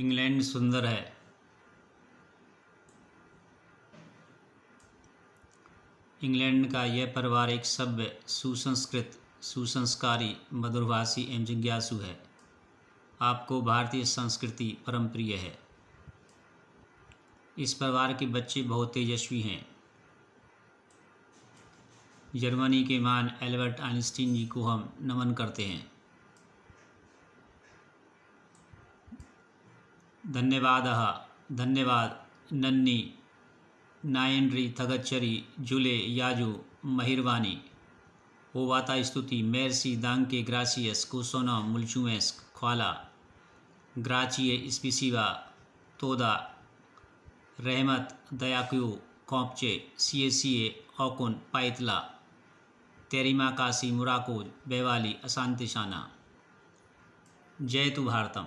England सुंदर है। England का यह परिवार एक सभ्य, सुसंस्कृत, सुसंस्कारी मधुरभाषी एवं जिज्ञासु है। आपको भारतीय संस्कृति परम प्रिय है। इस परिवार के बच्चे बहुत तेजस्वी हैं। जर्मनी के मान एल्बर्ट आइंस्टीन जी को हम नमन करते हैं। धन्यवाद। धन्यवाद। नन्नी। नायनरी थगच्चरी, जुले, याजू, महिरवानी। ओवाता स्तुति। मेरसी दांके ग्रासियस, कुसोना मुलचुएस ख्वाला। ग्राचिए स्पिसिवा, तोदा। रहमत, दयाक्यू, कौपचे सी ए सी ए औकुन पाइतला तेरिमा काशी मुराको बेवाली अशांतिशाना जय तु भारतम।